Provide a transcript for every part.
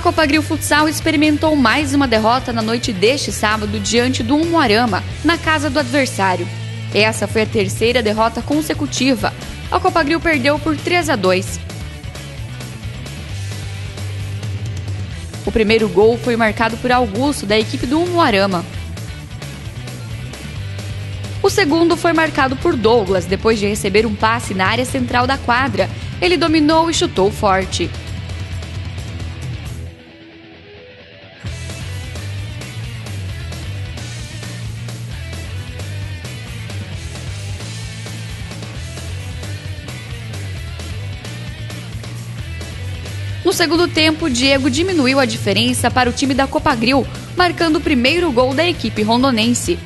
A Copagril Futsal experimentou mais uma derrota na noite deste sábado diante do Umuarama, na casa do adversário. Essa foi a terceira derrota consecutiva. A Copagril perdeu por 3 a 2. O primeiro gol foi marcado por Augusto, da equipe do Umuarama. O segundo foi marcado por Douglas, depois de receber um passe na área central da quadra. Ele dominou e chutou forte. No segundo tempo, Diego diminuiu a diferença para o time da Copagril, marcando o primeiro gol da equipe rondonense.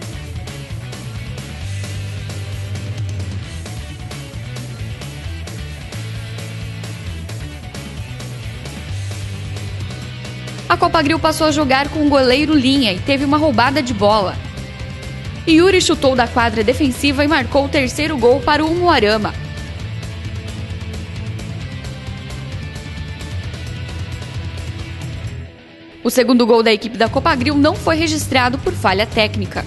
A Copagril passou a jogar com o goleiro linha e teve uma roubada de bola. Yuri chutou da quadra defensiva e marcou o terceiro gol para o Umuarama. O segundo gol da equipe da Copagril não foi registrado por falha técnica.